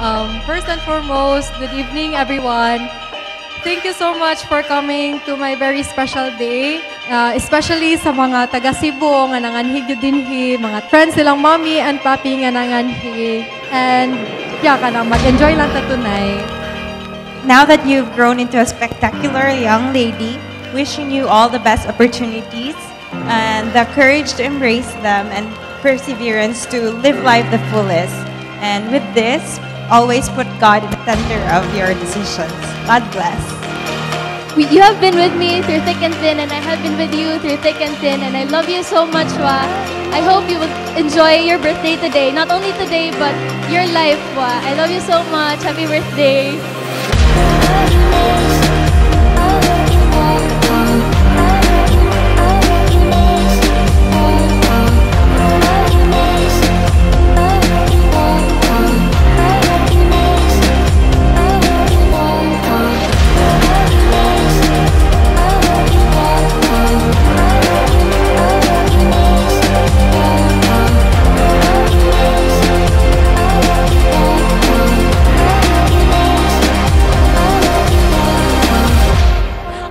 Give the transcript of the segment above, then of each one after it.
Um, first and foremost, good evening, everyone. Thank you so much for coming to my very special day. Uh, especially sa mga taga Cebu nga nanganhig dinhi, mga friends silang mommy and papi nga nanganhi. And yeah, kana mag-enjoy lang ta tonight. Now that you've grown into a spectacular young lady, wishing you all the best opportunities and the courage to embrace them and perseverance to live life the fullest. And with this, always put God in the center of your decisions. God bless. You have been with me through thick and thin, and I have been with you through thick and thin, and I love you so much, Wa. I hope you will enjoy your birthday today. Not only today, but your life, Wa. I love you so much. Happy birthday.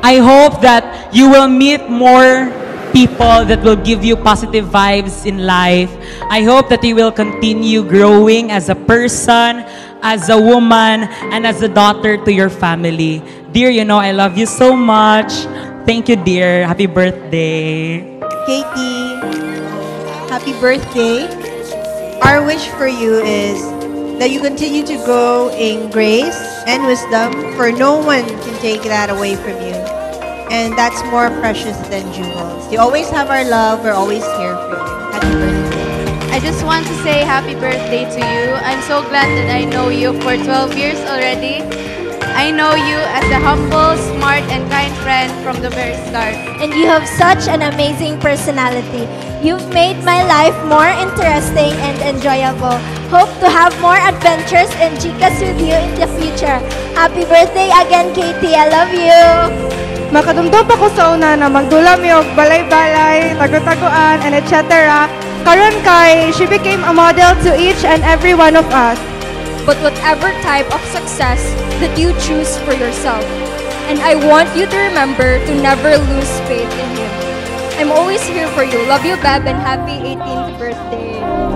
I hope that you will meet more people that will give you positive vibes in life. I hope that you will continue growing as a person, as a woman, and as a daughter to your family. Dear, you know, I love you so much. Thank you, dear. Happy birthday. Katie, happy birthday. Our wish for you is that you continue to grow in grace and wisdom, for no one can take that away from you. And that's more precious than jewels. You always have our love. We're always here for you. Happy birthday. I just want to say happy birthday to you. I'm so glad that I know you for 12 years already. I know you as a humble, smart, and kind friend from the very start. and you have such an amazing personality. You've made my life more interesting and enjoyable. Hope to have more adventures and chicas with you in the future. Happy birthday again, Katie. I love you. Makadumdum pa ko sa una na magdula mi og balay-balay, tago-taguan, and etc. Karon kay, she became a model to each and every one of us. but whatever type of success that you choose for yourself. And I want you to remember to never lose faith in Him. I'm always here for you. Love you, Beb, and happy 18th birthday.